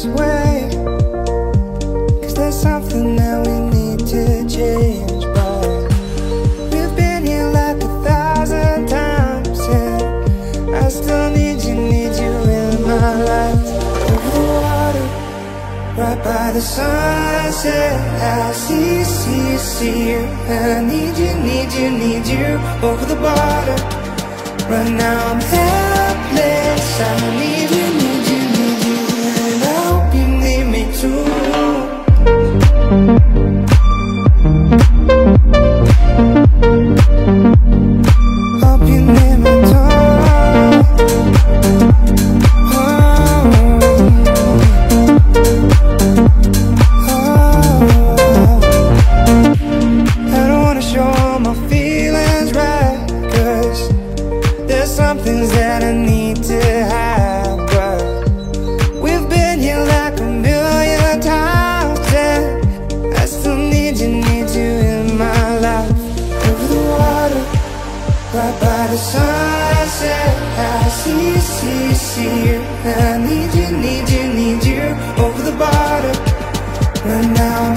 Cause there's something that we need to change? But we've been here like a thousand times And I still need you, need you in my life. Over the water, right by the sunset. I see, see, see you. I need you, need you, need you Over the border Right now I'm helpless. I need you some things that I need to have But we've been here like a million times And I still need you, need you in my life. Over the water, right by the sunset I see, see, see you. I need you, need you, need you Over the border. Right now I'm